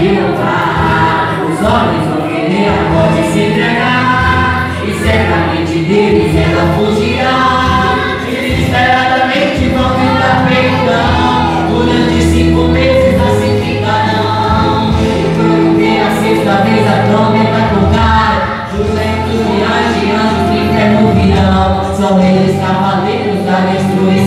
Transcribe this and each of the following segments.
Jeová, os homens ofenderá, pode se entregar, e certamente deles é ela fugirá. Desesperadamente vão tentar perdão, durante cinco meses assim ficarão. E quando ter a sexta vez a para tocar, duzentos milhões de anjos do inferno virão, são eles cavaleiros da destruição.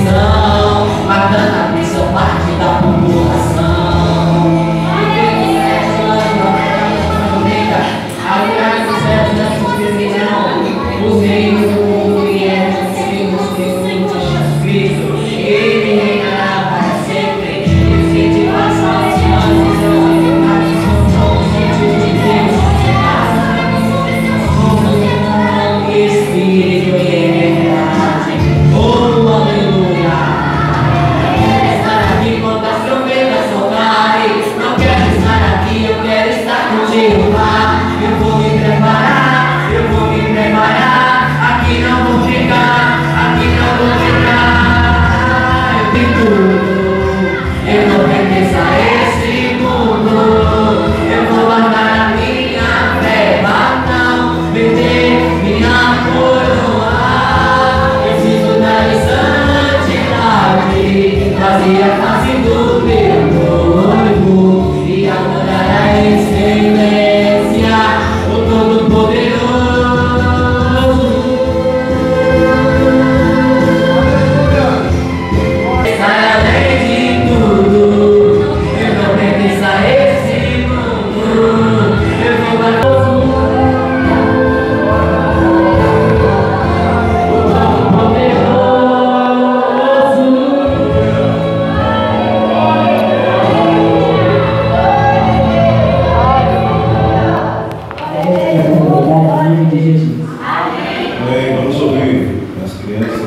nome de Jesus. Amém. Vamos ouvir as crianças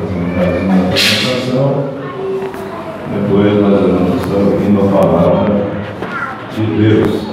apresentadas uma apresentação. Depois nós vamos estar ouvindo a palavra de Deus.